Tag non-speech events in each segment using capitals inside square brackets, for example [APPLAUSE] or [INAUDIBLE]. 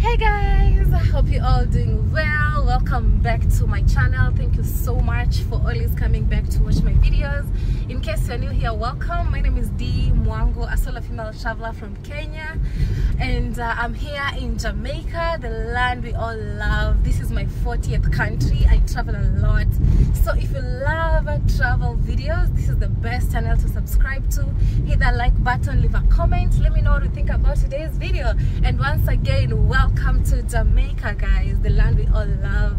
hey guys hope you all doing well. Welcome back to my channel. Thank you so much for always coming back to watch my videos. In case you're new here welcome. My name is Dee Mwango a solo female traveler from Kenya. And uh, I'm here in Jamaica the land we all love. This is my 40th country. I travel a lot. So if you love travel videos this is the best channel to subscribe to. Hit that like button leave a comment. Let me know what you think about today's video. And once again welcome to Jamaica guys the land we all love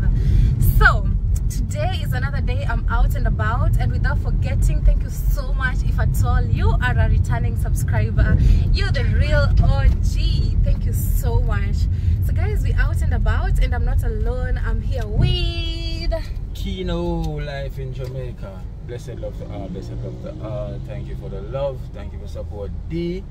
so today is another day I'm out and about and without forgetting thank you so much if at all you are a returning subscriber you're the real OG thank you so much so guys we out and about and I'm not alone I'm here with Kino life in Jamaica. Blessed love to all, blessed love to all. Thank you for the love, thank you for support. D,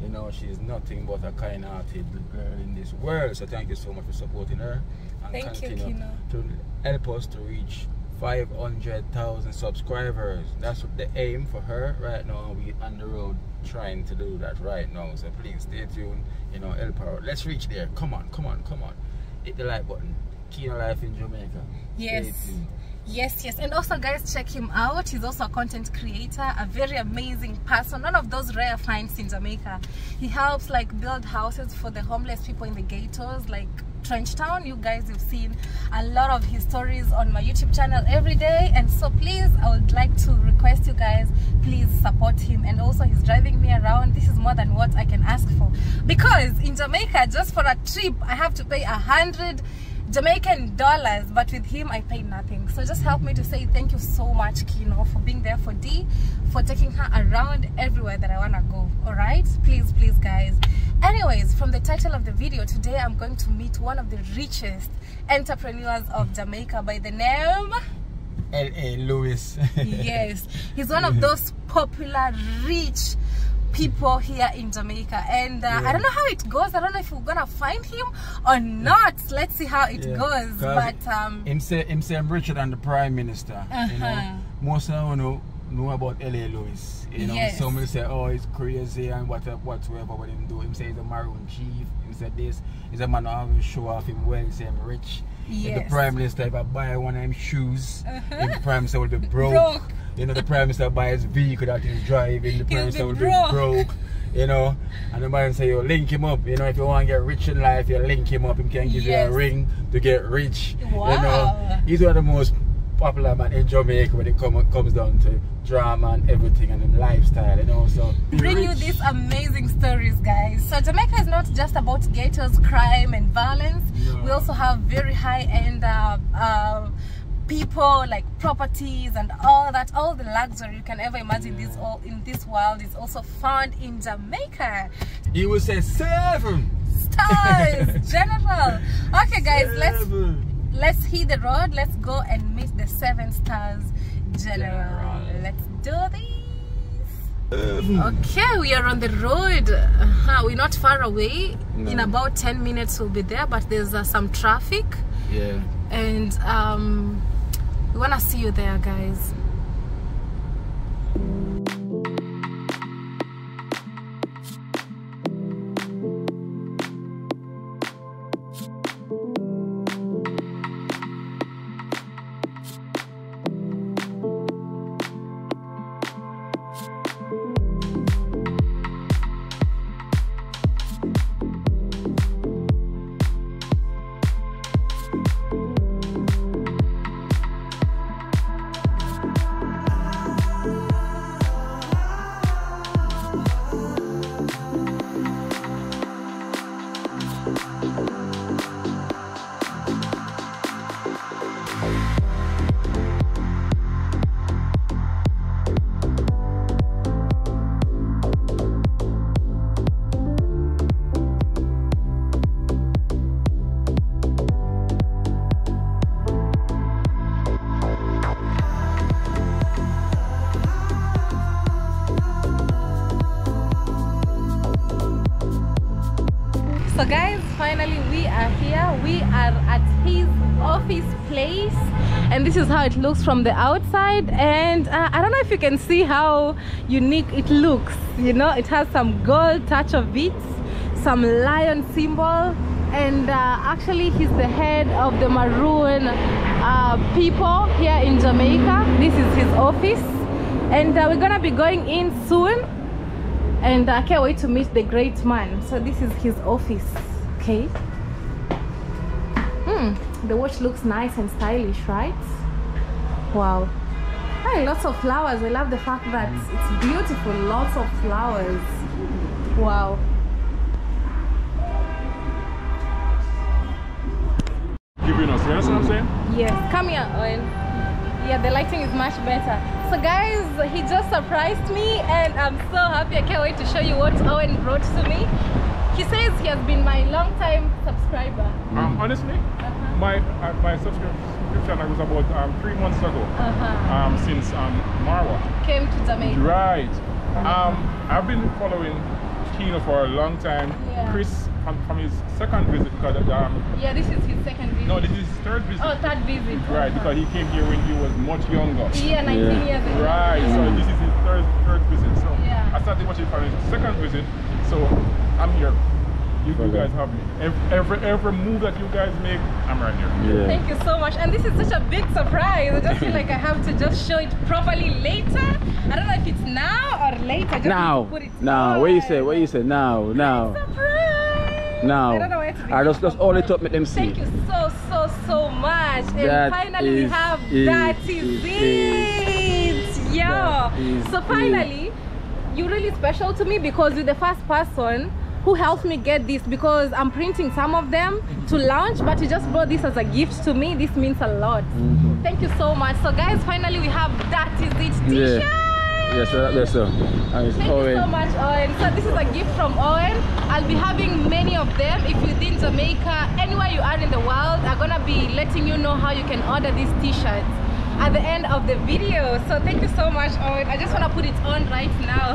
you know, she's nothing but a kind hearted girl in this world. So thank you so much for supporting her. And Thank you, continue Kino. to help us to reach 500,000 subscribers. That's what the aim for her right now. We on the road trying to do that right now. So please stay tuned, you know, help her. Let's reach there. Come on, come on, come on. Hit the like button. Kino life in Jamaica. Yes. Yes, yes. And also, guys, check him out. He's also a content creator, a very amazing person. One of those rare finds in Jamaica. He helps like build houses for the homeless people in the ghettos, like trench town You guys have seen a lot of his stories on my YouTube channel every day. And so, please, I would like to request you guys, please support him. And also, he's driving me around. This is more than what I can ask for. Because in Jamaica, just for a trip, I have to pay a hundred Jamaican dollars, but with him I pay nothing. So just help me to say thank you so much, Kino, for being there for D, for taking her around everywhere that I wanna go. Alright? Please, please guys. Anyways, from the title of the video, today I'm going to meet one of the richest entrepreneurs of Jamaica by the name L.A. Lewis. [LAUGHS] yes he's one of those popular rich people here in jamaica and uh, i don't know how it goes i don't know if we're gonna find him or not let's see how it Yeah. goes but um him say him say I'm richer than the prime minister. You Uh-huh. know, most of them know know about L.A. Lewis. You know, Yes. some will say, oh, it's crazy and whatever, whatsoever. What him do? Him say he's a maroon chief. Him say this. He's a man who always show off him well. He say him rich. If Yes. the prime minister if I buy one of him shoes, Uh-huh. if the prime minister will be [LAUGHS] broke. Broke. You know, the prime minister buy his vehicle that he's driving. The prime minister will broke. be broke. You know, and the man say, you link him up. You know, if you want to get rich in life, you link him up. Him can give Yes. you a ring to get rich. You Wow. know, he's one of the most popular man in Jamaica when it come, comes down to drama and everything and the lifestyle. You know, so be bring you these amazing stories guys so jamaica is not just about ghettos crime and violence No. we also have very high-end uh, uh, people like properties and all that all the luxury you can ever imagine this all in this world is also found in jamaica you will say seven. stars [LAUGHS] general okay guys let's let's hit the road let's go and meet the seven stars general, General. let's do this. Okay, we are on the road. Uh, we're not far away. No. In about 10 minutes, we'll be there, but there's uh, some traffic, Yeah. and um, we want to see you there, guys. And this is how it looks from the outside. And uh, I don't know if you can see how unique it looks. You know, it has some gold touch of it, some lion symbol. And uh, actually he's the head of the maroon uh, people here in jamaica. This is his office. And uh, we're gonna be going in soon. And i can't wait to meet the great man. So this is his office okay the watch looks nice and stylish right wow Hey, lots of flowers i love the fact that mm. it's beautiful lots of flowers wow us. You understand what I'm saying? Yes, come here, Owen. Yeah, the lighting is much better. So guys, he just surprised me and I'm so happy. I can't wait to show you what Owen brought to me. He has been my long time subscriber. Um, honestly, Uh-huh. my uh, my subscription was about um, three months ago. Uh-huh. Um, since um, Marwa. Came to Jamaica. Right. Um, I've been following Kino for a long time. Yeah. Chris from, from his second visit because um, Yeah, this is his second visit. no, this is his third visit. Oh, third visit. Right, because he came here when he was much younger. Yeah, 19 Yeah. years ago. Right, so this is his third third visit. So Yeah. I started watching for his second visit. So I'm here. You, you guys have me. Every, every every move that you guys make, I'm right here. Yeah. Thank you so much. And this is such a big surprise. I just feel like I have to just show it properly later. I don't know if it's now or later. Just Now, put it now, what you say? What you say? Now, now, Surprise! now. I don't know where to I just, just hold it begin. up, make them see. Thank you so, so, so much. And That finally we have it, that is it. Yeah. That is So finally, you're really special to me because you're the first person who helped me get this because I'm printing some of them to launch, but you just brought this as a gift to me. This means a lot. Mhm. Thank you so much. So guys, finally we have that is it t-shirt. Yes, sir. Yes, sir. And it's Thank you so much, Owen. So this is a gift from Owen. I'll be having many of them. If you're in Jamaica, anywhere you are in the world, I'm gonna be letting you know how you can order these t-shirts at the end of the video. So thank you so much, Owen. I just wanna put it on right now.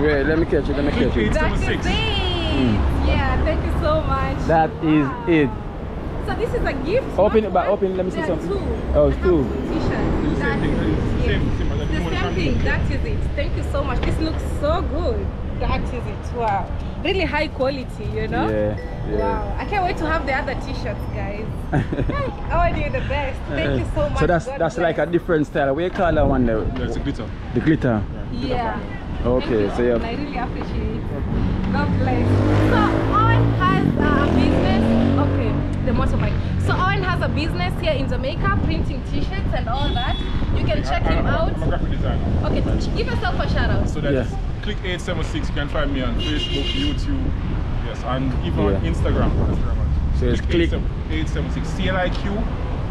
Wait, let me catch it. Let me catch it. that is 876. it. Yeah, thank you so much. That is Wow. it. So this is a gift. Open not it back, one, open let me see there are something. Two. Oh, it's have two. T-shirts. It's the same thing. is it. same- same, like, The same thing. That is it. Thank you so much. This looks so good. That is it. Wow. Really high quality, you know? Yeah, yeah. Wow. I can't wait to have the other t-shirts, guys. [LAUGHS] Hey, I want you the best. Uh, thank you so much. So that's God that's like a different style. What you call that one? The, There's a glitter. the glitter. Yeah. Okay, Thank so you. you And I really appreciate it. God bless. So Owen has uh, a business. Okay, the motorbike. So Owen has a business here in Jamaica, printing t-shirts and all that. You can check I, him I'm, out. I'm a graphic designer. Okay, give yourself a shout out. So that's Yeah. CLIQ 876. You can find me on Facebook, YouTube, yes, and even on Yeah. Instagram. Instagram. So it's CLIQ- 876. CLIQ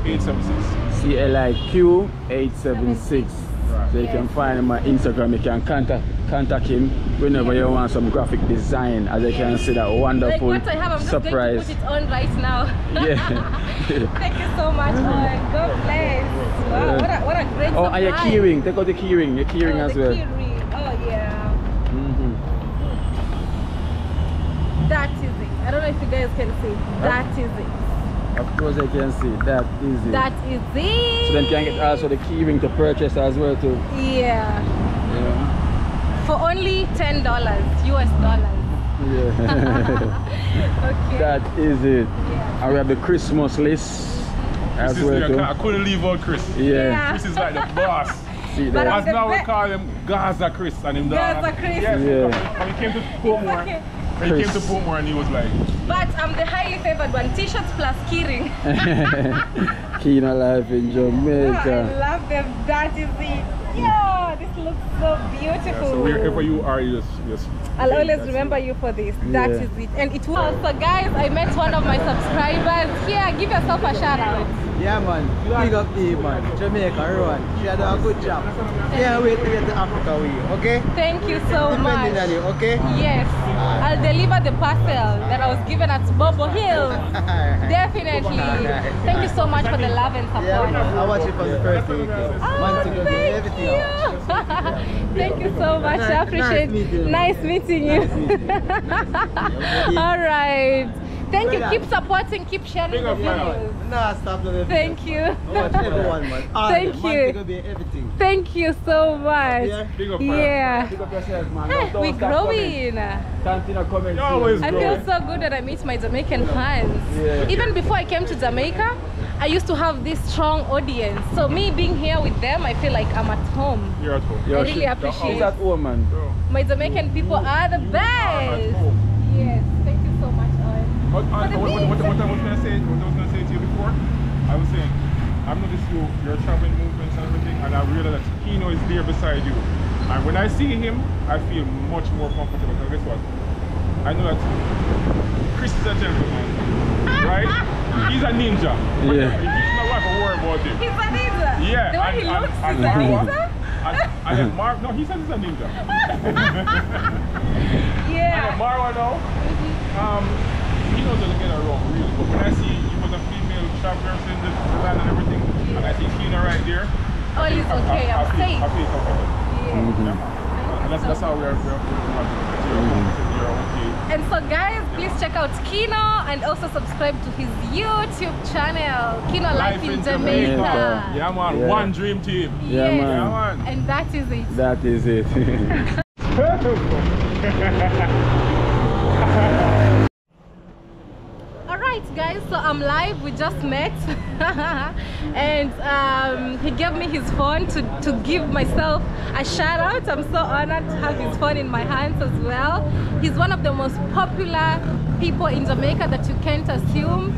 876. CLIQ 876. Right. So you can find him on Instagram. You can contact contact him whenever you want some graphic design. As you can see that Like wonderful what I have, I'm just surprise. going to put it on right now. [LAUGHS] Yeah. [LAUGHS] Thank you so much, Owen. God bless. Wow, what a, what a great Oh, and your surprise. keyring. Take out the keyring. Your keyring oh, as well. key ring. Oh, yeah. Mhm. That is it. I don't know if you guys can see. That is it. Of course, I can see that is it. That is it. so then can get also the keyring to purchase as well too. Yeah. Yeah. For only $10 US dollars. Yeah. [LAUGHS] Okay. that is it. yeah. And we have the Chris must list as This is well the, I too. I couldn't leave out Chris. Yeah. Chris is like the [LAUGHS] boss. See But that. I'm As now we call him Gaza Chris and him Gaza. Chris. Yes, Yeah. when he came to Portmore, okay. When he came to Chris. Portmore and he was like, But I'm the highly favored one. T-shirts plus keyring. [LAUGHS] Keen life in [LAUGHS] Oh, I Jamaica. love them. That is it. Yeah, this looks so yeah, beautiful. so wherever you are, you just, just I'll hey, always remember it. you for this. That Yeah. is it. And it was. So guys, I met one of my subscribers. Here, give yourself a shout out. Yeah man, big up E man, Jamaica everyone. She had a good job. Can't wait to get to Africa with you, okay? Thank you so much. Depending on you, okay? Yes, I'll deliver the parcel that I was given at Bobo Hill. [LAUGHS] Definitely. Thank you so much for the love and Yeah, support. I watch it from the first day. Oh, Man to go do everything you. [LAUGHS] thank you so much. I appreciate nice meeting you. Nice meeting you. Nice meeting you. [LAUGHS] All right. Thank you. Keep supporting. Keep sharing Big the videos. Nah, stop the Thank you. Watch [LAUGHS] everyone, man. Thank you. think of it. Thank you so much. Yeah. Big up, man. Yeah. Pick up yourself, man. Ah, don't- We're don't stop coming. growing. You're always I feel so good that I meet my Jamaican fans. Even before I came to Jamaica, I used to have this strong audience. So me being here with them, I feel like I'm at home. You're at home. I really appreciate Is that woman? Bro. My Jamaican people are the At best. home. Yes, thank you so much, Owen. What, I, the what, what, what, what I was gonna say, what I was gonna say to you before, I was saying, I've noticed you, your traveling movements and everything, and I realized that Kino is there beside you. And when I see him, I feel much more comfortable. Because guess what? I know that Chris is a gentleman, right? [LAUGHS] He's a ninja. But Yeah. He's not wife to worry about him. He's a ninja. Yeah, The way and- he and- looks and is a ninja. And, and then Mar, no, he says he's a ninja. [LAUGHS] And Yeah. Marwa now, mm-hmm. um, he knows how to get around really. But when I see you with a female traveler in the, the land and everything, and I see Kino right there, oh, All is I, okay. I, I, I'm feel, safe. I feel comfortable. Yeah. Mm-hmm. Yeah. That's, that's how we're, we're, we're, you're okay. And so guys, please check out Kino and also subscribe to his YouTube channel, Kino Life, in Jamaica. Jamaica. Yeah, man. Yeah. One dream team. Yeah, man. Yeah, man. And that is it. That is it. [LAUGHS] [LAUGHS] Alright guys, so I'm live, we just met [LAUGHS] and um, he gave me his phone to, to give myself a shout out. I'm so honored to have his phone in my hands as well. He's one of the most popular people in Jamaica that you can't assume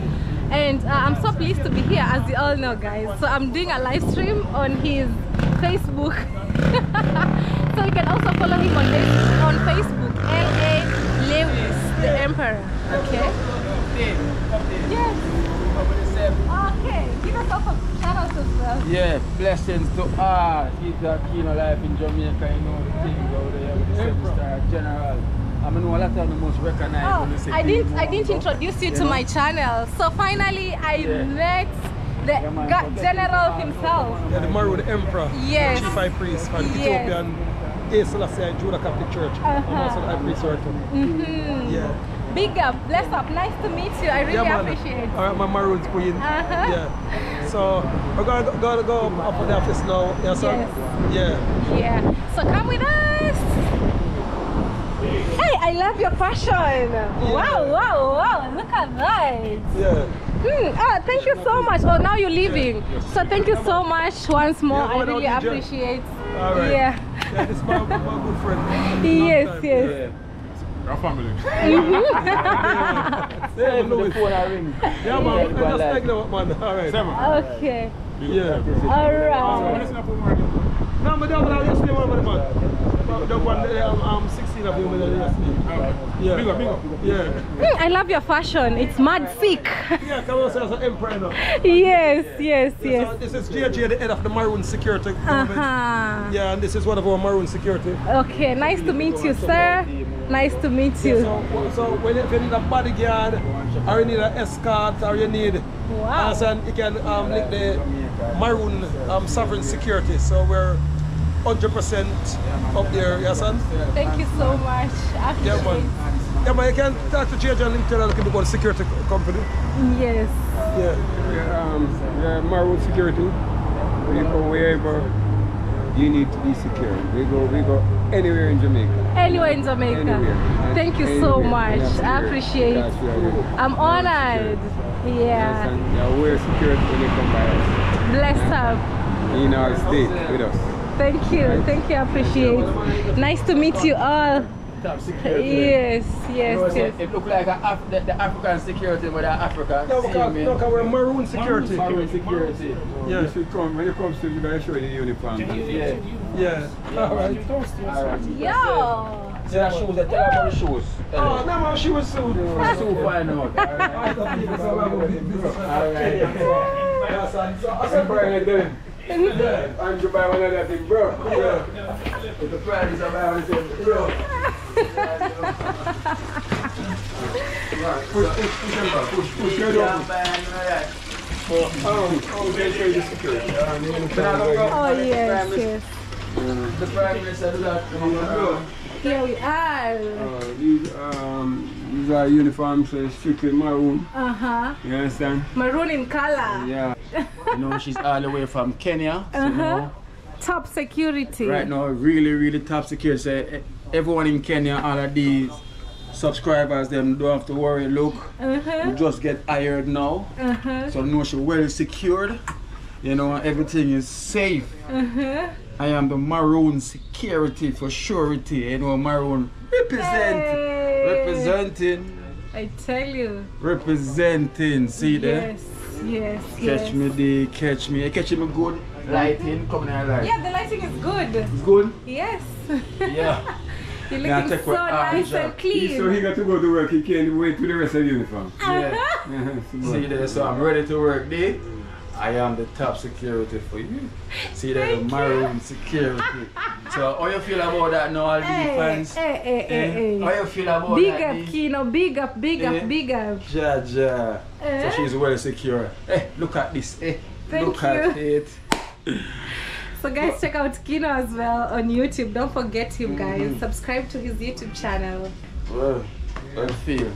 and uh, I'm so pleased to be here as you all know guys. So I'm doing a live stream on his Facebook [LAUGHS] so you can also follow him on, on Facebook, L.A. Lewis, the Emperor, okay? Yes. Okay. Give us also shout out as well. yeah, blessings to all. Keep that Kino life in Jamaica, you know the things out there with the seven star general. I mean, a lot of the most recognized Oh, I didn't I didn't introduce you you to know. my channel. So finally I Yeah. met the Yeah, man, God forget General it. himself. Yeah, the Maroon Emperor. Yes. Chief High Priest from Yes. Ethiopian A. Selassie Judah Catholic Church. I'm Uh-huh. also the High Priest here too. Mhm. Yeah. Big up, bless up, nice to meet you. I really yeah, appreciate All right, my Maroon's queen. Uh-huh. Yeah. So we're gonna go, gonna go up to the office now. Yeah, so Yes. yeah. Yeah. So come with us. Hey, I love your fashion. Wow, wow, wow. Look at that. Yeah. Hmm. Ah, thank you so much. Oh, now you're leaving. So thank you so much once more. Yeah, I really appreciate. Right. Yeah. Yeah, this is my, my good friend. [LAUGHS] Yes, time. yes. Your family. [LAUGHS] [LAUGHS] [LAUGHS] Say for the phone I ring. Yeah, man. I go just live. like that, man. All right. Seven. Okay. Yeah. All So, right. listen up, Omar. No, but that was yesterday, one, man. But The one, the, um, um, 16 of you, man, yesterday. Yeah. Big up, big up. Yeah. Hmm, I love your fashion. It's mad sick. Yeah, come on, as an emperor now. yes, yes, So yes. this is JJ, the head of the Maroon Security Uh-huh. Yeah, and this is one of our Maroon Security. Okay, nice to meet you, sir. Nice to meet you. So, so when you, if you need a bodyguard, or you need an escort, or you need, Wow. understand, you can um, link the Maroon um, Sovereign Security. So we're 100% up there, yes, son? Thank you so much. I Yeah, appreciate man. Yeah, man, you can talk to JJ and tell her a little bit about the security co- company. Yes. Yeah. We're, um, we're Maroon Security. We go wherever you need to be secure. We go, we go anywhere in Jamaica. Anywhere in Jamaica. Anywhere. Thank you so Anywhere. much. That's I where- appreciate that's where we- I'm honored. Yes, Yeah. and yeah, we're security when you come by us. Bless up. In our state with us. Thank you. Thank you. I appreciate. Nice to meet you all. Top security. Yes, You know, yes, it look like a Af- the, the African security, but the Africa. No, see because, no, because we're Maroon Security. Maroon security. Yeah. You come, when you come to, you gotta show the uniform. Yeah. Yeah. All right. Alright. Yo. See that shoes, they tell about the shoes. Oh, no, man, she was so. them. So find out. Alright. Alright. Yeah, son. So, I [LAUGHS] said, Brian, I did. And buy one of that thing, bro. The price is about the bro. Push, push, push them back. Push, push your door. man, you know that. Oh, oh, they you the security. Oh yes, yes. The prime minister do that. Here we are. Uh, these, um, is our uniform, so it's strictly maroon. Uh-huh. You understand? Maroon in color. Yeah. You know, she's all the way from Kenya. So, you Uh-huh. know, Top security. right now, really, really top security. So, eh, everyone in Kenya, all of these subscribers, them don't have to worry. Look, Uh-huh. we just get hired now. Uh-huh. So, no, she's well secured. You know, everything is safe. Uh-huh. I am the maroon security for surety. You know, maroon represent, Hey. representing, I tell you. representing. See there? Yes. Yes. Catch yes. me, the catch me. Catch me good. Lighting, coming out light. Yeah, the lighting is good. It's good. Yes. Yeah. [LAUGHS] You're looking check so what- nice job. and clean. So he got to go to work, he can't wait to the rest of the uniform. yeah. [LAUGHS] [LAUGHS] See there, so I'm ready to work there. I am the top security for you. [LAUGHS] See that the Thank you. maroon security. So how you feel about that now, all the Hey, fans? hey, hey, hey, Eh? hey. How you feel about Big that? up, Kino. Big up, big Eh? up, big up. Ja, ja. Eh? So she's well secure. Hey, look at this. Eh, Thank look at it. [LAUGHS] So guys, check out Kino as well on YouTube. Don't forget him, guys. Mm-hmm. Subscribe to his YouTube channel. Well, well feel.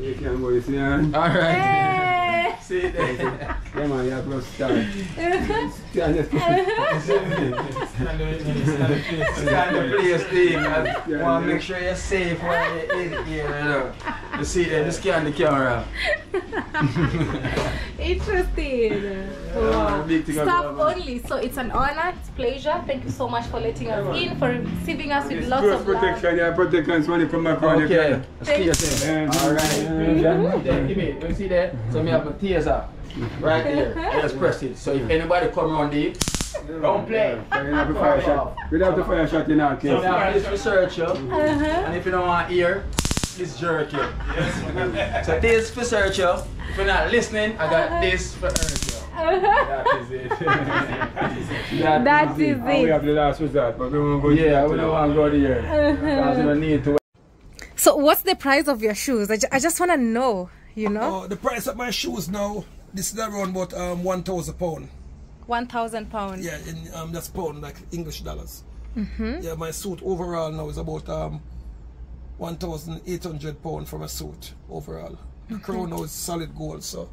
You can go, you see, man? All right. Hey! See there. Yeah, man, you have to start. Stand just- Stand the place. I want to make sure you're safe while you're in here. You, you see there, just scan the camera. Interesting. Wow. Staff only. So it's an honor, it's pleasure. Thank you so much for letting us in, for receiving us with lots of love. protection, yeah, protection you come back on Okay, the clear yourself. Yeah. Alright. Yeah. Then give me, you see there? So me have my taser right there. [LAUGHS] I just press it. So if anybody come around there, don't play. So you have to fire shot. Without the fire shot in our So me case. have this research you. Uh-huh. And if you don't want to hear, this jerk you. [LAUGHS] So this for search you. If you're not listening, I got this for hurt you. [LAUGHS] That is it. that That is And we it. have the last result, but we won't go Yeah, we don't want to go there. Uh-huh. Because we don't need to. So what's the price of your shoes? I, I just want to know, you know? Oh, the price of my shoes now, this is around about um, 1,000 pound. 1,000 pounds. Yeah, in, um, that's pound, like English dollars. Mm-hmm. Yeah, my suit overall now is about um, 1,800 pound for my suit overall. The Mm-hmm. crown now is solid gold, so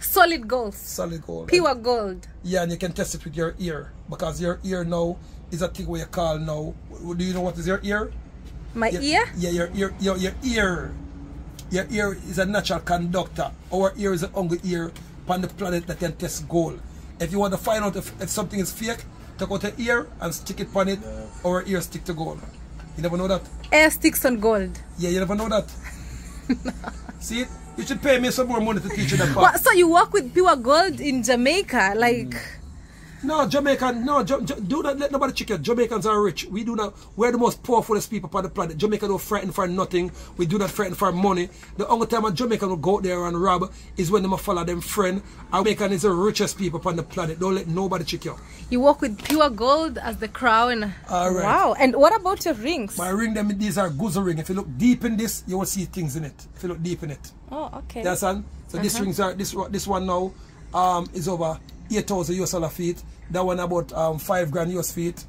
Solid gold. solid gold. Pure gold. Yeah, and you can test it with your ear because your ear now is a thing where you call now. Do you know what is your ear? My Yeah, ear? Yeah, your ear, your, your ear, your ear is a natural conductor. Our ear is the only ear on the planet that can test gold. If you want to find out if, if something is fake, take out the ear and stick it on it. Our ear stick to gold. You never know that. Air sticks on gold. Yeah, you never know that. [LAUGHS] See, you should pay me some more money to teach you that part. What, so you work with pure gold in Jamaica? Like, mm. No, Jamaican, no, jo, jo, do not let nobody check you. Jamaicans are rich. We do not, we're the most powerfulest people on the planet. Jamaica don't frighten for nothing. We do not frighten for money. The only time a Jamaican will go out there and rob is when they follow them friend. And Jamaican is the richest people on the planet. Don't let nobody check you. you walk with pure gold as the crown. All right. Wow. And what about your rings? My ring, them, these are guzu ring. If you look deep in this, you will see things in it. If you look deep in it. Oh, okay. You understand? So this rings are this this one now um is over eight thousand US dollar feet. That one about um five grand US feet.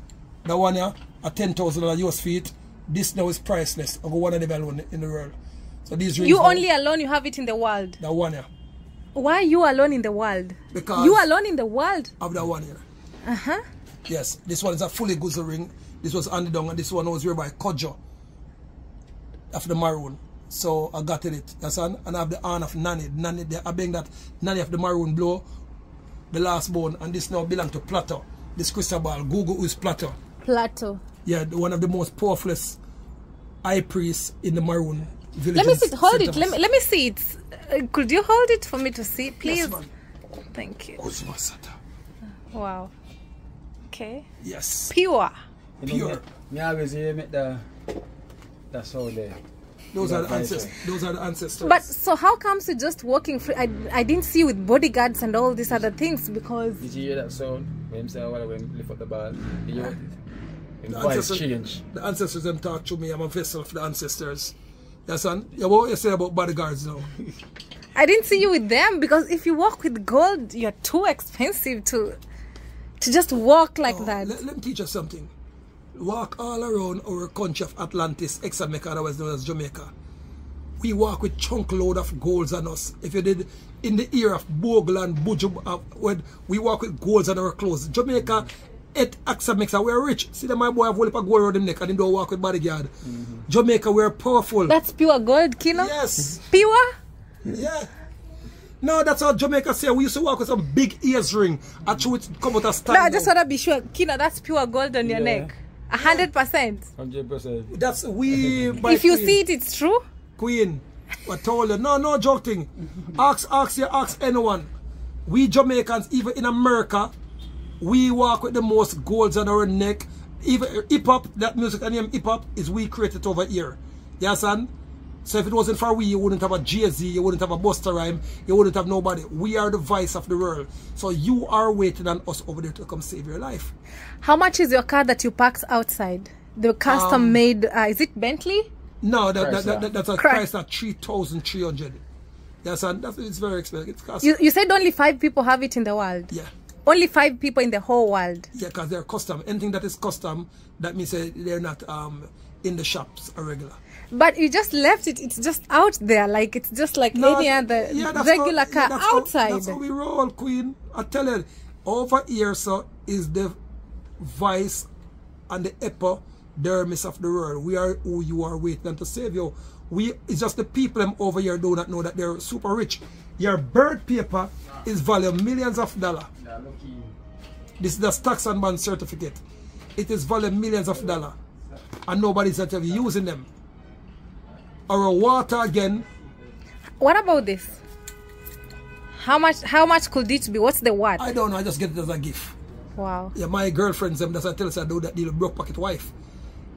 That one yeah a ten thousand dollar US feet. This now is priceless. I go one of them alone in the world. So these rings you now, only alone, you have it in the world. that one yeah. Why you alone in the world? Because- you alone in the world. Of that one here. Uh huh. Yes, this one is a fully guzu ring. This was handed down and this one was wear by Kojo of the maroon. So I got it. That's one. And I have the horn of Nanny. Nanny they- I bring that Nanny of the maroon blow, the last bone, and this now belong to Plato. This crystal ball, Google is Plato. Plato. Yeah, one of the most powerful high priests in the maroon village. Let me see. it. Hold it. Let me let me see it. Uh, could you hold it for me to see, please? Yes. Thank you. Ozma Sata. Wow. Okay. Yes. Pure. Pure. Me always hear make the that's all there. Those are the ancestors. Those are the ancestors. But so how comes you just walking free? I, I didn't see you with bodyguards and all these other things because Did you hear that sound? When him say oh, when him lift up the ball, did you hear it? Him The ancestors, change. the ancestors them talk to me. I'm a vessel for the ancestors. Yes, son. Yeah, what you say about bodyguards now? I didn't see you with them because if you walk with gold, you're too expensive to to just walk like Oh, that. Let, let me teach you something. Walk all around our country of Atlantis, ex-America, otherwise known as Jamaica. we walk with chunk load of goals on us. If you did in the era of Bogle and Buju, uh, when we walk with goals on our clothes. Jamaica, it accent makes us we're rich. See them my boy have whole heap of gold around him neck and him don't walk with bodyguard. Jamaica, we're powerful. That's pure gold, Kino? yes. Pure? Yeah. No, that's how Jamaica say. We used to walk with some big ears ring. Actually, it come out a stand. No, I just want to be sure. Kino, that's pure gold on your Yeah. neck. A hundred percent. Hundred percent. That's we. by If you Queen. see it, it's true. Queen, I told you, no, no joking. Ask, ask you, ask anyone. We Jamaicans, even in America, we walk with the most golds on our neck. Even hip hop, that music and name hip hop is we created over here. You understand? So if it wasn't for we, you wouldn't have a Jay-Z, you wouldn't have a Busta Rhyme, you wouldn't have nobody. We are the vice of the world. So you are waiting on us over there to come save your life. How much is your car that you parked outside? The custom made, uh, is it Bentley? No, that, that, Chrysler. that, that- that's a Chrys- price at 3,300. Yes, and that's, it's very expensive. It's cost, You, you said only five people have it in the world. yeah. Only five people in the whole world. Yeah, because they're custom. Anything that is custom, that means uh, they're not um, in the shops or regular. But you just left it. It's just out there. Like it's just like any other yeah, regular how- car yeah, that's how- outside. that's how we roll, Queen. I tell you, over here, so is the vice and the epidermis of the world. We are who you are waiting to save you. We it's just the people them over here do not know that they're super rich. Your bird paper is valued millions of dollars. This is the stocks and bond certificate. It is valued millions of dollars. And nobody's actually using them. Our water again, what about this? How much? How much could it be? What's the word? I don't know, I just get it as a gift. wow. Yeah, my girlfriends them that's I tell us I do that deal with broke pocket wife.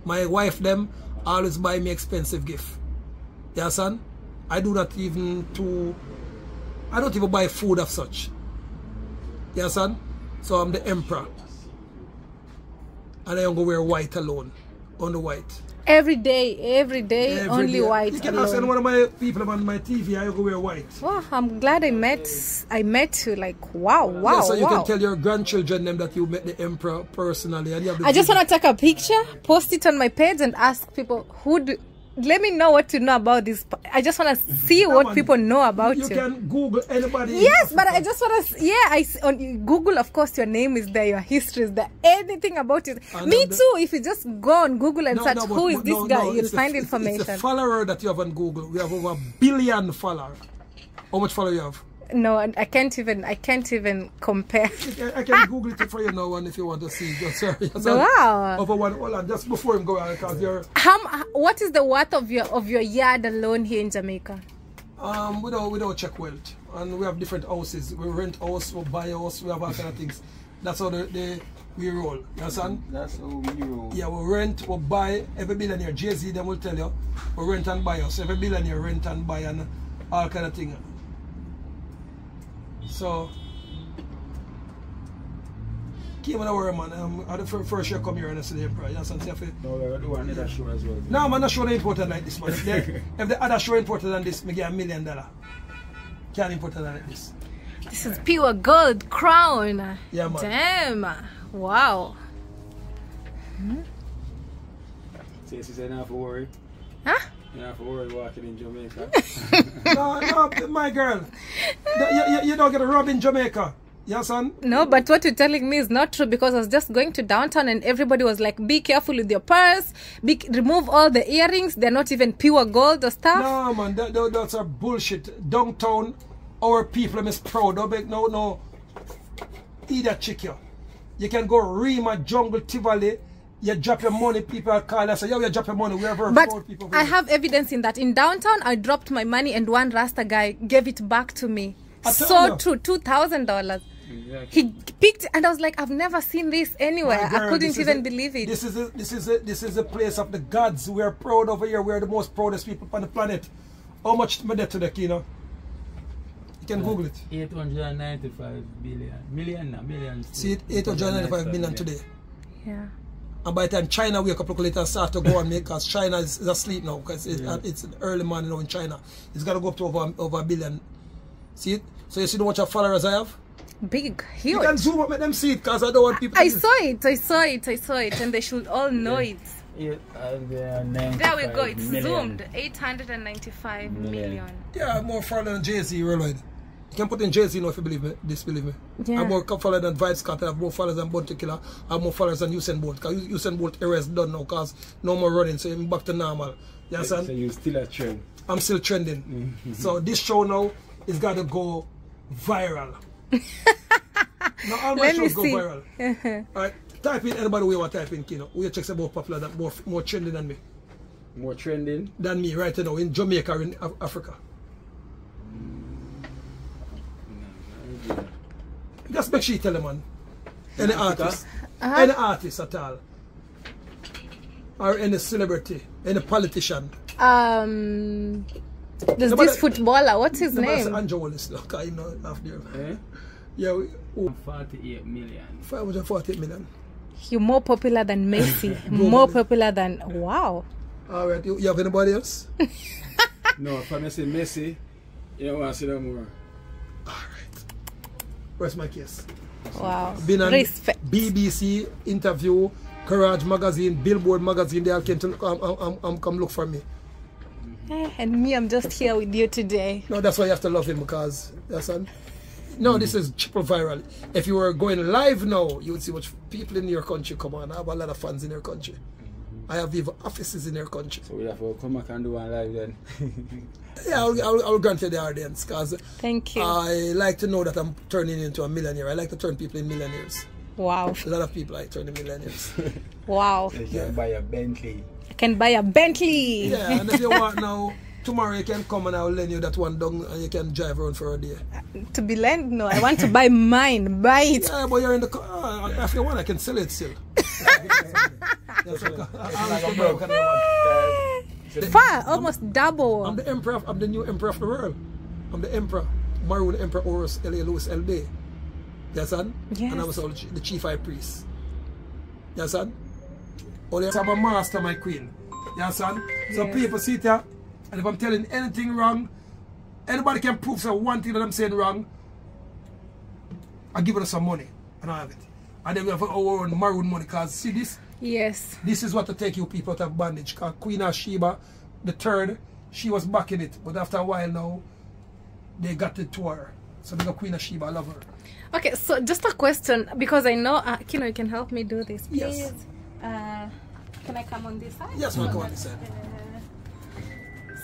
My wife them always buy me expensive gift. Yeah, son? I do not even to I don't even buy food of such. Yeah, son? So I'm the emperor. And I don't go wear white alone. On the white. Every day, every day, Every only day. white. You can ask any one of my people on my TV, I go wear white. Wow, I'm glad I met. I met you. Like wow, wow, yeah, so you wow. can tell your grandchildren them that you met the emperor personally and you have I just want to take a picture, post it on my page, and ask people who. Do, let me know what to know about this. I just want to see what on. people know about you you. can Google anybody. Yes, but I just want to. Yeah, I on Google, of course, your name is there, your history is there, anything about it. And Me the- too. If you just go on Google and No, search no, but- who is this no, guy, you'll find it's- information. It's the follower that you have on Google. We have over a billion followers. How much follower you have? No, I can't even. I can't even compare. I, I can [LAUGHS] Google it for you now, and if you want to see, just uh, sorry. [LAUGHS] Just uh, Wow. Over one, hold on, just before him go uh, out, because you're How? m- What is the worth of your of your yard alone here in Jamaica? um we don't we don't check wealth, and we have different houses. We rent house, we buy house, we have all kind of things. That's how the, the we roll. You understand? That's how we roll. Yeah, we rent, we buy. Every billionaire, Jay Z, them will tell you, we rent and buy us. Every billionaire rent and buy and all kind of thing. So, came on our man. Um, I the fir- first year come here and I see the emperor. You understand? So you have to- No, we're doing another show as well. No, man, not show no important like this, man. If, they, [LAUGHS] if the other show important than this, me get a million dollar. Can't important than like this. This is pure gold crown. Yeah, man. Damn. Wow. Say, she said, not have to worry. Huh? You don't have to worry walking in Jamaica. [LAUGHS] no, no, my girl. The- you, you, you don't get a rob in Jamaica. Yeah, son? No, but what you're telling me is not true because I was just going to downtown and everybody was like, "Be careful with your purse. Be remove all the earrings. They're not even pure gold or stuff." No, man, that, that, that's a bullshit. Downtown, our people are proud. Don't make no, no. Eat that chick, yo. You can go Rema, Jungle, Tivoli. You drop your money, people call us. Say, yo, you drop your money. We are But people. I have evidence in that. In downtown, I dropped my money and one Rasta guy gave it back to me. So you. true, two thousand dollars. exactly. He picked and I was like, I've never seen this anywhere. My I couldn't even a- believe it. This is a, this is a, this is a place of the gods. We are proud over here. We are the most proudest people on the planet. How much money to the Kino? You can Google it. 895 billion. Million, no, million. See it, 895 million today. yeah. And by the time China wake up look later and start to go and make because China is, is asleep now because it, Yeah. it's early morning now in China. It's got to go up to over, over a billion. See it? So you see how much of followers I have? Big, huge. You huge. can zoom up, make them see it because I don't want people I to saw it. I saw it. I saw it, and they should all know it. Eight hundred and There we go. It's million. zoomed. 895 Million. million. Yeah, more follower than Jay Z, worldwide. You can put in Jay Z now if you believe me, disbelieve me. Yeah. I'm more follower than Vybz Scott, I have more followers than Bounty Killer, I have more followers than Usain Bolt. Because Usain Bolt era is done now, because no more running, so I'm back to normal. You understand? So you still a trend. I'm still trending. Mm-hmm. so this show now is got to go viral. [LAUGHS] now all my Let me shows go see. viral. [LAUGHS] all right, type in anybody we want to type in, Kino. We check say more popular, than more more trending than me, More trending. than me right now in Jamaica or in Af- Africa. Just make sure you tell them, man. Any artist, any artist at all, or any celebrity, any politician. Um, there's Nobody- this footballer. What's his Nobody say name? Andrew Wallace, look, I know after there. Eh? Yeah, we, oh, 48 million. 548 million. You're more popular than Messi. Globally. [LAUGHS] more popular than wow. All right, you, you have anybody else? [LAUGHS] No, if I say Messi, you don't want to see no more. All right. Where's my case? Wow. Been on Respect. BBC interview, Courage magazine, Billboard magazine. They all came to um, um, um, um, come look for me. Eh, And me, I'm just here with you today. No, that's why you have to love him because that's an, no, this is triple viral. If you were going live now, you would see what people in your country come on. I have a lot of fans in your country. I have even offices in their country. So we have to come back and do one live then. [LAUGHS] Yeah, I'll, I'll, I'll grant you the audience because Thank you. I like to know that I'm turning into a millionaire. I like to turn people in millionaires. wow. A lot of people like turning millionaires. [LAUGHS] Wow. you can buy a Bentley. I can buy a Bentley. yeah, and if you want now, tomorrow you can come and I'll lend you that one down and you can drive around for a day. To be lent? No, I want to buy mine. Buy it. Yeah, but you're in the car. Uh, if you want, I can sell it still. [LAUGHS] So Far, almost double. I'm the emperor. Of, I'm the new emperor of the world. I'm the emperor, Maroon Emperor Horus L.A. Lewis L.B. You understand? Yes. And I was also the chief high priest. You understand? Only oh, I'm a master, my queen. You understand? So Yes. people sit here, and if I'm telling anything wrong, anybody can prove so one thing that I'm saying wrong, I give them some money, and I have it. And then we have our own maroon money, because see this? Yes. This is what to take you people out of bondage. Cause Queen of Sheba, the third, she was back in it. But after a while now, they got it to her. So they got Queen of Sheba, I love her. Okay, so just a question because I know, uh, Kino, you can help me do this, please. Yes. Uh, can I come on this side? Yes, we'll come on this side.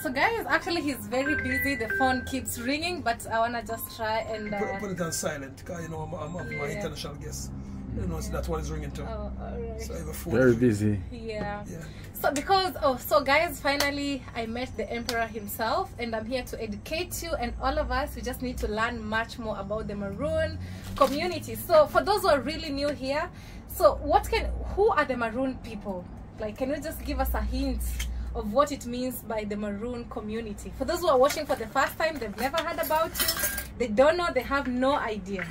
So, guys, actually, he's very busy. The phone keeps ringing, but I wanna just try and. Put, Uh, put it on silent, because you know I'm, I'm, I'm my international guest. You know, so that's what it's ringing to. oh, alright. So I have a phone. Very busy. Yeah. Yeah. So because oh so guys finally I met the emperor himself and I'm here to educate you and all of us we just need to learn much more about the maroon community. So for those who are really new here, so what can who are the maroon people? Like can you just give us a hint of what it means by the maroon community? For those who are watching for the first time, they've never heard about you, they don't know, they have no idea.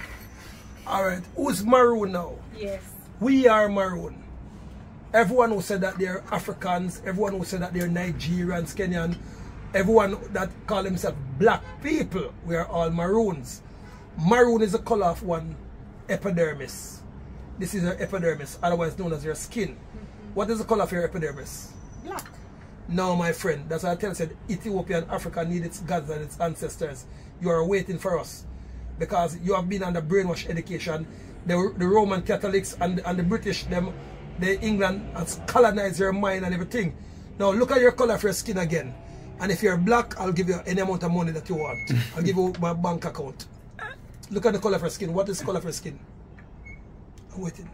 All right. Who's Maroon now? Yes. We are Maroon. Everyone who said that they're Africans, everyone who said that they're Nigerians, Kenyan, everyone that call themselves black people, we are all Maroons. Maroon is the color of one epidermis. This is your epidermis, otherwise known as your skin. Mm-hmm. What is the color of your epidermis? Black. No, my friend, that's why I tell you, said Ethiopia and Africa need its gods and its ancestors. You are waiting for us because you have been under brainwash education. The, the Roman Catholics and, and the British, them, the England has colonized your mind and everything. Now look at your color of your skin again. And if you're black, I'll give you any amount of money that you want. I'll give you [LAUGHS] my bank account. Look at the color of your skin. What is the color of your skin? I'm waiting.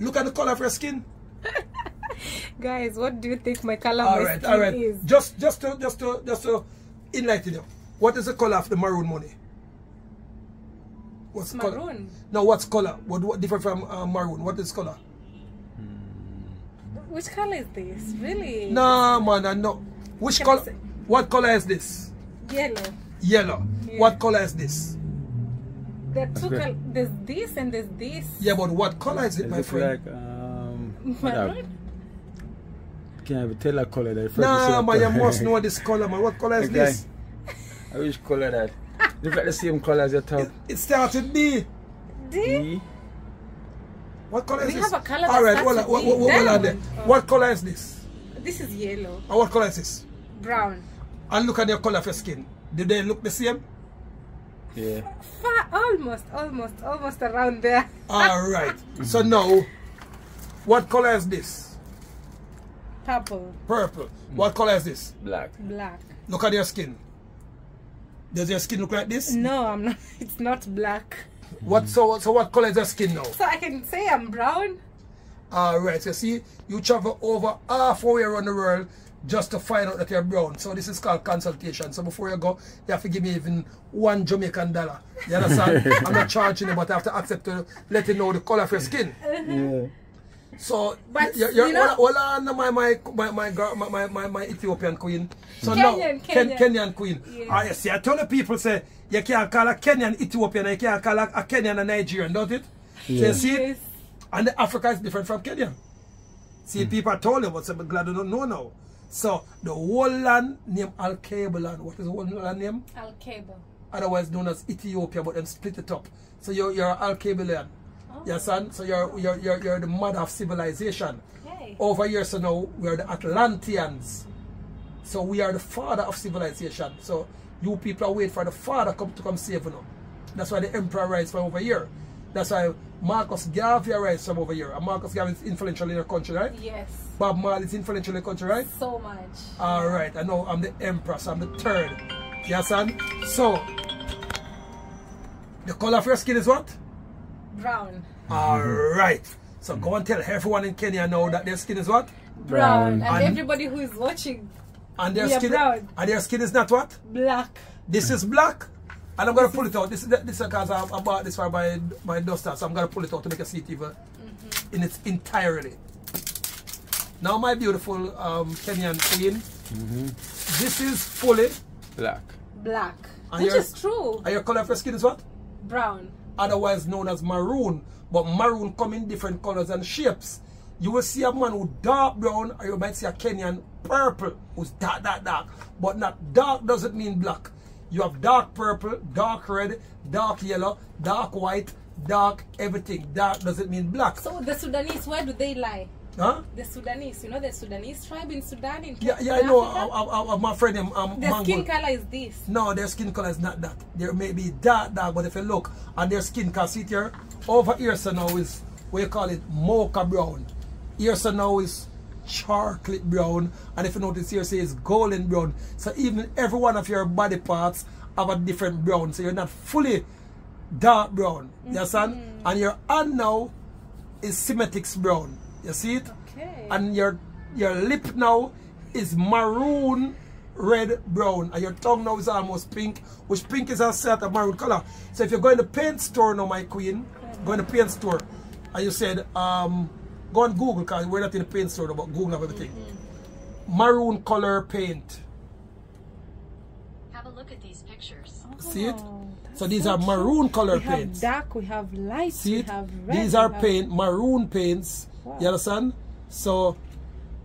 Look at the color of your skin. [LAUGHS] Guys, what do you think my color All right, all right. is? Just, just to, just to, just to enlighten you. What is the color of the maroon money? What's the color? Maroon. No, what's color? What, what different from uh, maroon? What is color? Which color is this? Really? No, man, I know. Which Can color? What color is this? Yellow. Yellow. Yeah. What color is this? There are two good. There's this and there's this. Yeah, but what color is it, It my look friend? like um. Maroon? Can I have a tell a color that? Nah, man, you must [LAUGHS] know this color, man. What color is Okay. this? I wish color that. Look got the same color as your top. It, it starts with B. D? E. What color is We this? have a color All right, starts well, with what, D. what, what, Diamond. Oh. what color is this? This is yellow, And what color is this? brown. And look at your color of your skin. Do they look the same? Yeah. Far, almost, almost, almost around there. [LAUGHS] All right. So mm-hmm. now, what color is this? Purple, Purple. Mm. What color is this? Black. black. Look at your skin. Does your skin look like this? No, I'm not. [LAUGHS] It's not black. What so so what color is your skin now? So I can say I'm brown. All right. So see, you travel over halfway around the world just to find out that you're brown. So this is called consultation. So before you go, you have to give me even one Jamaican dollar. You understand? [LAUGHS] I'm not charging you, but I have to accept to let you know the color of your skin. Yeah. So, But, you're, you're you know- well, well, my, my, my, my, girl- my, my, my, my Ethiopian queen. So Kenyan, now, Kenyan. Kenyan queen. Yeah. Ah, you see, I tell the people, say, you can't call a Kenyan Ethiopian, and you can't call a, a Kenyan a Nigerian, don't it? So you see, Yes. and the Africa is different from Kenya. See, people told you, but I'm glad you don't know now. So, the whole land named Al land. What is the whole land name? Al cable. otherwise known as Ethiopia, but then split it up. So you're you're Al Kabelian. Yes, son. So you're, you're you're you're the mother of civilization. Okay. Over here, so now we are the Atlanteans. So we are the father of civilization. So you people are waiting for the father come to come save you. Now. That's why the emperor rises from over here. That's why Marcus Garvey rises from over here. And Marcus Garvey is influential in your country, right? Yes. Bob Marley is influential in the country, right? So much. All right, I know I'm the empress. I'm the third. Yes, son. So the color of your skin is what? Brown. All right. So go and tell everyone in Kenya now that their skin is what? Brown. Brown. And, And- everybody who is watching, And their skin brown. and their skin is not what? black. This is black. And I'm gonna pull it out. This is this is because I, I bought this for my my duster, so I'm gonna pull it out to make you see it even in its entirety. Now, my beautiful um, Kenyan queen, this is fully. Black. Black. And Which your- is true. And your color of your skin is what? Brown. Otherwise known as maroon. But maroon come in different colors and shapes. You will see a man who dark brown, or you might see a Kenyan purple, who's dark, dark, dark. But not dark doesn't mean black. You have dark purple, dark red, dark yellow, dark white, dark everything. Dark doesn't mean black. So the Sudanese, where do they lie? Huh? The Sudanese, you know the Sudanese tribe in Sudan in Yeah, yeah, I know. I, I, I, my friend, um, um, Their skin color is this. No, their skin color is not that. There may be dark, dark, but if you look and their skin color, see here, over here so now is we call it mocha brown. Here so now is chocolate brown, and if you notice here, say it's golden brown. So even every one of your body parts have a different brown. So you're not fully dark brown. You understand? And your hand now is symmetrics brown. You see it? Okay. and your your lip now is maroon red brown and your tongue now is almost pink which pink is a set of maroon color so if you're going to paint store now my queen go in the paint store and you said um go on google because we're not in the paint store but google have everything maroon color paint Have a look at these pictures. see it Oh, so these so are maroon color we have paints dark, we have light, See we have red. These we are have- paint, maroon paints. Wow. You understand? So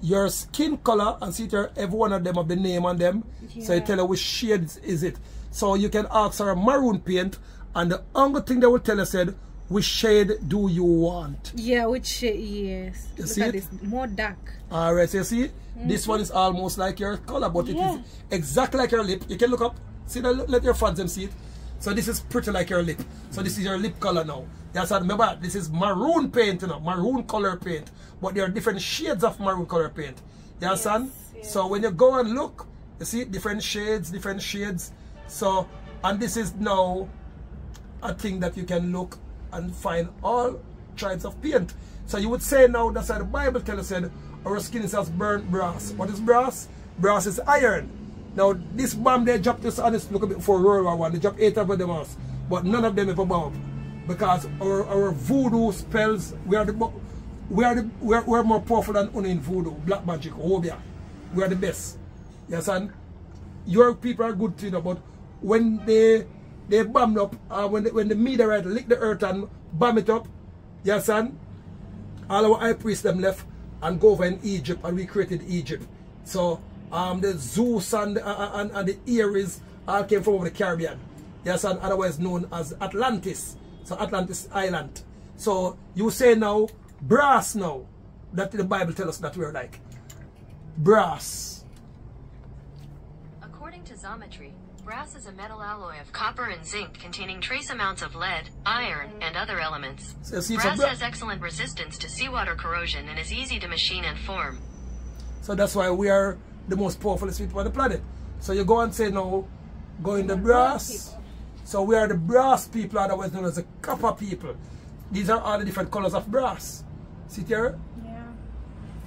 your skin color and see there, every one of them have the name on them. So you tell her which shade is- it. So you can ask her a maroon paint, and the only thing they will tell her said, which shade do you want? Yeah, which shade? Yes. You Look see at it? this, more dark. Alright, so you see, this mm-hmm. one is almost like your color, but it Yeah. is exactly like your lip. You can look up, see that, let your fans them see it. So this is pretty like your lip. So this is your lip color now. Yes, and remember, this is maroon paint, you know, maroon color paint. But there are different shades of maroon color paint. You understand? yes. So when you go and look, you see different shades, different shades. So, and this is now a thing that you can look and find all tribes of paint. So you would say now that's why the Bible tells us said our skin is as burnt brass. What is brass? Brass is iron. Now this bomb they dropped this on this look a bit before World War One. They dropped eight of them us, but none of them ever bomb because our, our voodoo spells we are the we are the we are, we are more powerful than only in voodoo, black magic, obia. We are the best. You understand? your people are good to you know, but when they they bomb up, uh, when the, when the meteorite lick the earth and bomb it up, you understand? All our high priests them left and go over in Egypt and we created Egypt. So um the Zeus and the, uh, and, and the Aries all came from over the Caribbean. You understand? Otherwise known as Atlantis. So Atlantis Island. So you say now brass now that the Bible tells us that we're like brass. According to Zometry, brass is a metal alloy of copper and zinc containing trace amounts of lead, iron, and other elements. So see, Brass bra- has excellent resistance to seawater corrosion and is easy to machine and form. So that's why we are the most powerful people on the planet. So you go and say now, go in the brass. So we are the brass people, otherwise known as the copper people. These are all the different colors of brass. See it here? Yeah.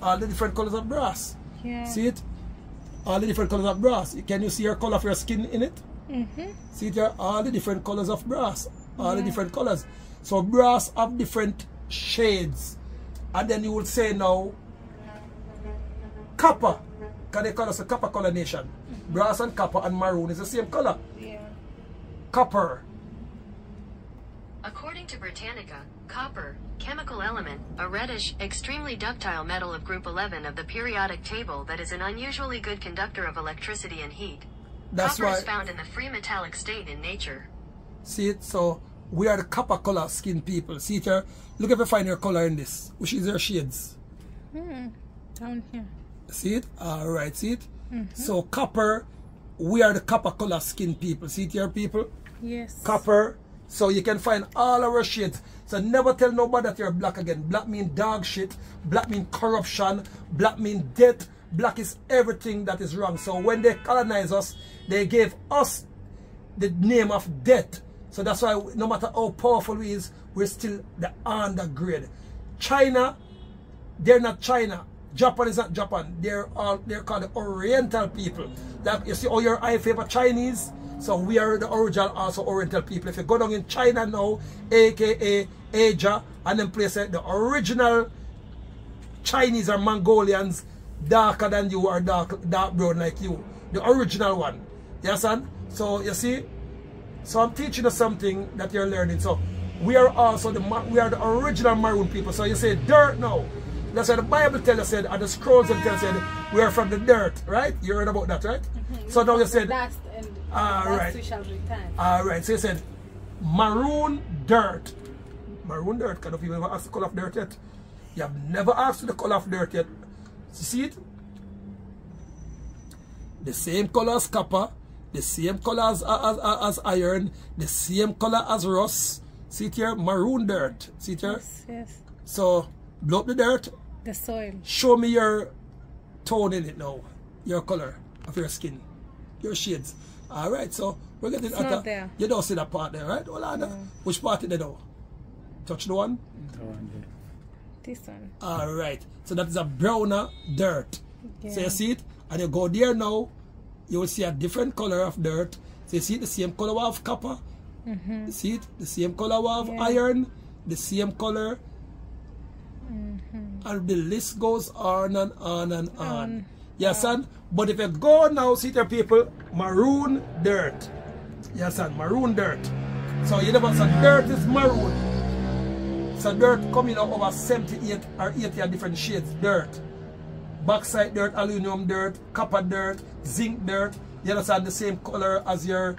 All the different colors of brass. Yeah. See it? All the different colors of brass. Can you see your color of your skin in it? Mm-hmm. See it here? All the different colors of brass. All the different colors. So brass have different shades. And then you would say now, copper. Because they call us a copper color nation. Brass and copper and maroon is the same color. Yeah. Copper. According to Britannica, copper, chemical element, a reddish, extremely ductile metal of group 11 of the periodic table that is an unusually good conductor of electricity and heat. That's copper why. is found in the free metallic state in nature. See it? So we are the copper color skin people. See it here? Look if you find your color in this. Which is your shades. Hmm. Down here. See it? Alright, see it? So copper, we are the copper color skin people. See it here, people? Yes. Copper. So you can find all our shades. So never tell nobody that you're black again. Black mean dog shit. Black mean corruption. Black mean death. Black is everything that is wrong. So when they colonize us, they gave us the name of death. So that's why no matter how powerful we is, we're still the undergrade. China, they're not China. Japan is not Japan. They're all they're called the Oriental people. That you see, all your eye favor Chinese. So we are the original also Oriental people. If you go down in China now, aka Asia, and then place the original Chinese or Mongolians darker than you or dark dark brown like you. The original one. You understand? So you see, so I'm teaching you something that you're learning. So we are also the we are the original maroon people. So you say dirt now. That's why the Bible tells us said, and the scrolls them tell us said we are from the dirt, right? You heard about that, right? Mm-hmm. So now you said, dust and dust right. we shall return. all right. So you said maroon dirt, maroon dirt. Kind of you ever asked the color of dirt yet? You have never asked the color of dirt yet. You see it? The same color as copper, the same color as, as, as, as iron, the same color as rust. See it here? Maroon dirt. See it here? yes, yes. So blow up the dirt. The soil. Show me your tone in it now. Your color of your skin. Your shades. Alright, so we're getting It's not there. You don't see that part there, right? Hold on. Which part is there now? Touch the one? This one. Alright. So that is a browner dirt. So you see it? And you go there now, you will see a different color of dirt. So you see the same color of copper. Mm-hmm. You see it? The same color of. Yeah. iron, the same color. And the list goes on and on and on. On. Yes, son? But if you go now, see the people, maroon dirt. Yes, son, maroon dirt. So you never say dirt is maroon. So dirt coming out over 78 or 80 different shades. Dirt. Bauxite dirt, aluminum dirt, copper dirt, zinc dirt. You understand the same color as your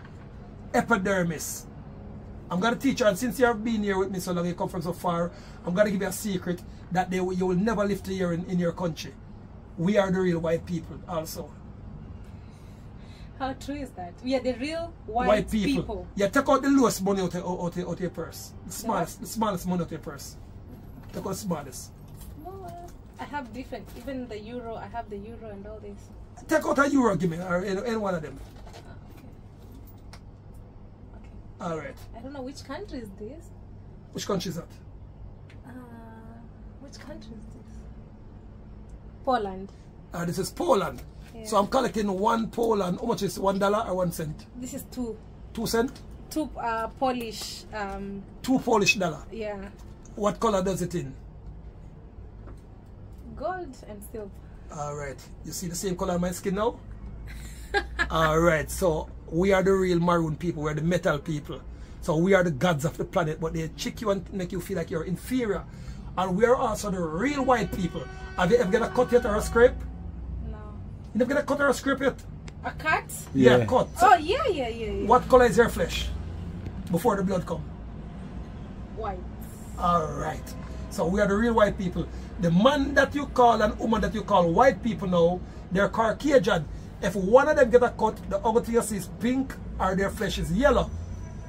epidermis. I'm gonna teach you, and since you have been here with me so long, you come from so far, I'm gonna give you a secret that they, you will never live to here in, in your country. We are the real white people also. How true is that? We are the real white, White, people. people. Yeah, take out the lowest money out of, out, of, out your purse. The smallest, the smallest money out of your purse. Take out the smallest. No, uh, I have different. Even the euro, I have the euro and all this. Take out a euro, give me, or any, any one of them. Okay. All right. I don't know which country is this. Which country is that? Uh, which country is this? Poland. Uh, this is Poland. So I'm collecting one Poland. How much is one dollar or one cent? This is two, Two cent? two uh, Polish. Um, Two Polish dollar. yeah, What color does it in? gold and silver. All right. You see the same color on my skin now? [LAUGHS] All right. So we are the real maroon people. We're the metal people. So we are the gods of the planet, but they trick you and make you feel like you're inferior. And we are also the real white people. Have you ever got a cut yet or a scrape? No, You never got a cut or a scrape yet? a cut? Yeah, Yeah. cut. Oh yeah, yeah, yeah, yeah. What color is your flesh before the blood come? White. All right. So we are the real white people. The man that you call and woman that you call white people now, they're Caucasian. If one of them get a cut, the only thing you see is pink or their flesh is yellow.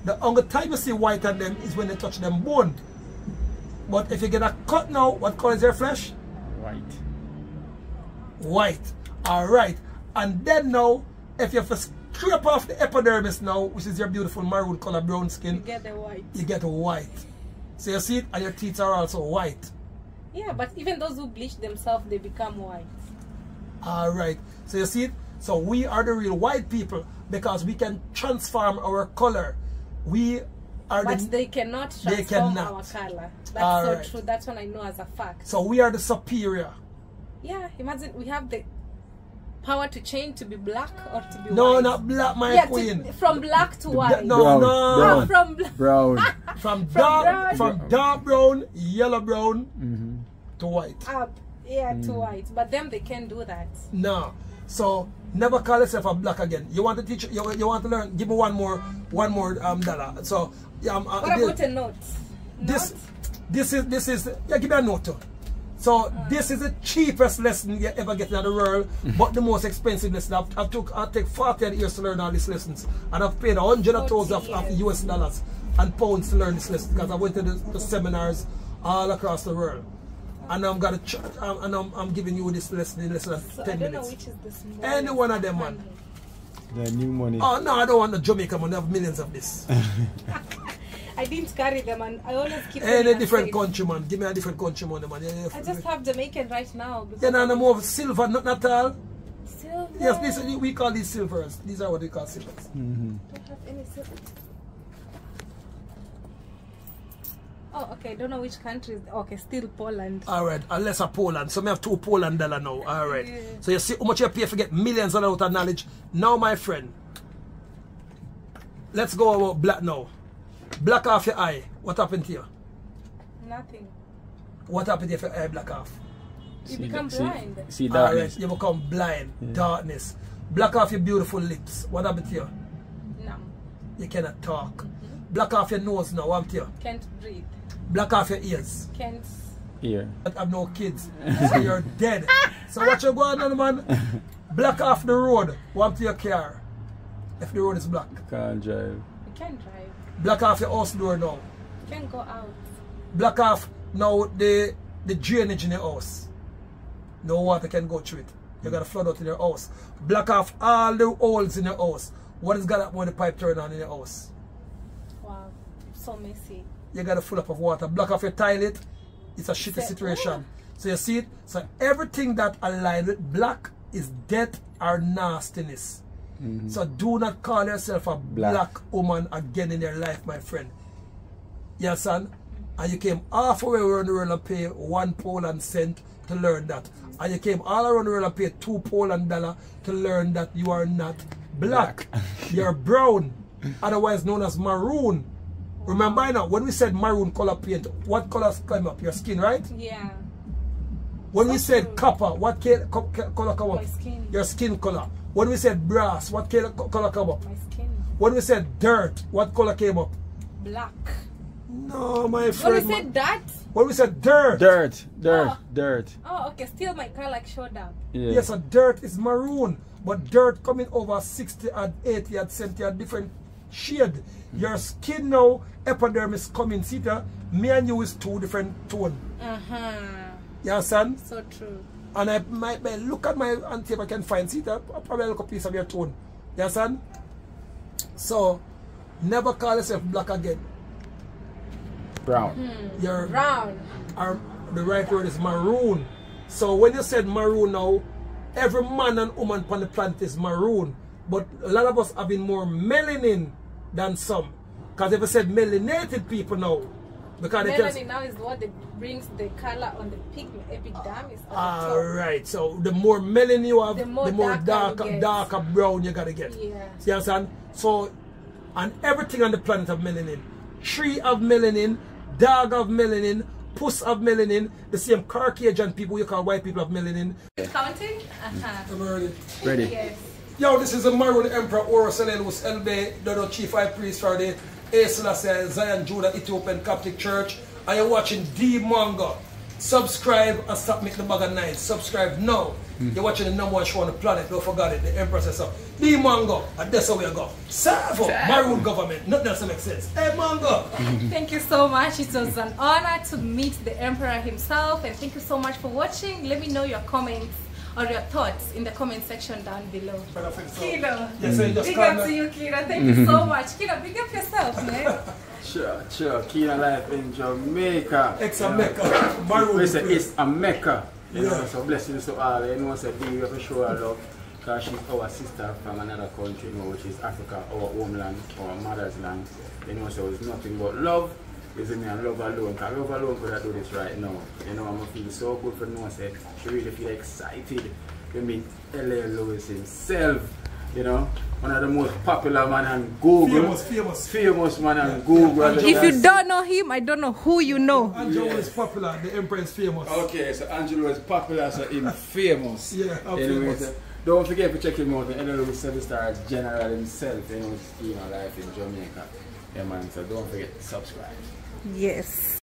The only time you see white on them is when they touch them bone. But if you get a cut now, what color is their flesh? White. White. All right. And then now, if you have to scrape off the epidermis now, which is your beautiful maroon color brown skin. You get the white. you get white. So you see it, and your teeth are also white. Yeah, but even those who bleach themselves, they become white. All right. So you see it? So we are the real white people because we can transform our color. We are But the, they cannot They transform cannot. our color. That's All so right. true. That's one I know as a fact. so we are the superior. Yeah, imagine we have the power to change to be black or to be No, white. not black, my yeah, queen. to, from black to white. no, Brown, no. Ah, brown. [LAUGHS] from black. Brown. [LAUGHS] From dark, brown. from dark brown, yellow brown hmm to white. up, yeah, to white. But them they can't do that. No. So never call yourself a black again. You want to teach? You, you want to learn? Give me one more, one more um dollar. So yeah, um, uh, What this- about a note? this Note? this is this is yeah give me a note too. so this is the cheapest lesson you ever get in the world but the most expensive lesson I've, I've took I take 40 years to learn all these lessons and I've paid a hundred of thousands of, of. US dollars and pounds to learn this lesson because I went to the, the seminars all across the world and I'm gonna ch- um, and I'm, I'm giving you this lesson in less than So 10 I don't know minutes which is the smallest. Any one of them, man. The new money. oh no I don't want the Jamaica man they have millions of this [LAUGHS] I didn't carry them and I always keep them any different safe. country man give me a different country man, man. Yeah, yeah, I just have Jamaican right now. because Yeah, no, no more silver, not, not all. Silver. Yes, this, we call these silvers. These are what we call silvers. hmm don't have any silver. Oh, okay. Don't know which country. is- Okay, still Poland. All right, unless a Poland. So we have two Poland dollar now. All right. Yeah. So you see how much you pay for get millions of out of knowledge. Now, my friend, let's go about black now. Black off your eye. What happened to you? Nothing. What happened if your eye black off? You become see, blind. See All right, darkness. you become blind, darkness. Black off your beautiful lips. What happened to you? No, You cannot talk. Black off your nose now. What happened to you? can't breathe. Black off your ears. Can't. Here. I have no kids. so you're dead. [LAUGHS] So what you going on, man? Block off the road. What to your car? If the road is black. Can't drive. You can't drive. Block off your house door now. You can't go out. Block off now the the drainage in your house. No water can go through it. You gotta flood out in your house. Block off all the holes in your house. What is gonna happen when the pipe turn on in your house? Wow, so messy. you got to full up of water. Block off your toilet, it's a shitty Say- situation. So you see it? So everything that aligns with black is death or nastiness. Mm-hmm. So do not call yourself a black. Black. woman again in your life, my friend. Yes, son? And you came halfway around the world and pay one Poland cent to learn that. And you came all around the world and pay two Poland dollar to learn that you are not black. You're brown, otherwise known as maroon. Remember now, when we said maroon color paint, what colors come up? Your skin, right? Yeah. When we So said true. copper, what ca- co- ca- color come up? My skin. Your skin color. When we said brass, what color come up? My skin. When we said dirt, what color came up? Black. No, my friend. When we said that. when we said dirt, Dirt. Dirt. Oh. Dirt. Oh, okay. Still, my car like showed up. Yeah. yes, a dirt is maroon, but dirt coming over 60 and 80 and 70 and different shade. Your skin now, epidermis coming, see that? Me and you is two different tone. Uh huh. You understand? So true. And I might, might look at my and see if I can find see that I'll probably look a piece of your tone. You understand? So never call yourself black again. Brown. You're Brown. or the right word is maroon. So when you said maroon now, every man and woman on the planet is maroon. But a lot of us have been more melanin than some. Because if I said melanated people now, because they Melanin can now is what that brings the color on the pigment epidermis. on the all top. right. So the more melanin you have, The the more more, darker darker, you get. darker brown you gotta get. Yeah. See what I'm saying? So, and everything on the planet have melanin. Tree of melanin, dog of melanin, puss of melanin. The same Caucasian people you call white people have melanin. Counting? Uh-huh. I'm already- Ready? Yes. Yo, this is the Maroon Emperor Horus Elenus Elbe, the Chief High Priest for the A Selassie Zion Judah Ethiopian Coptic Church. and you're watching Dee Mwango, subscribe and stop making the bag of nice. Subscribe now. Hmm. You're watching the number one show on the planet. Don't forget it. The Empress is up. Dee Mwango, and that's how we go. Serve up. Maroon government. Nothing else makes sense. Hey, Mwango. [LAUGHS] Thank you so much. It was an honor to meet the Emperor himself, and thank you so much for watching. Let me know your comments or your thoughts in the comment section down below. Kino, Yes, so just big up to you, Kino. Thank you so [LAUGHS] much. Kino, big up yourself, man. Sure, sure. Kino life in Jamaica. Ex You know. Mecca. Maroon. We say it's a Mecca. You know, so blessings to all. You know, say we have to show her love. Because she's our sister from another country, you know, which is Africa, our homeland, our mother's land. You know, so it's nothing but love. Is me and love alone. Because love alone could I do this right now. You know, I'm gonna feel so good for no say she really feel excited to meet L.A. Lewis himself. You know, one of the most popular man on Google. Famous, famous. Famous man on Google. And if you don't know him, I don't know who you know. Angelo is popular. The Emperor is famous. Okay, so Angelo is popular, so him famous. [LAUGHS] Yeah, I'm Anyway, famous. so don't forget to check him out. And Elo seven star general himself, you know, you know, life in Jamaica. Yeah, man. So don't forget to subscribe. Yes.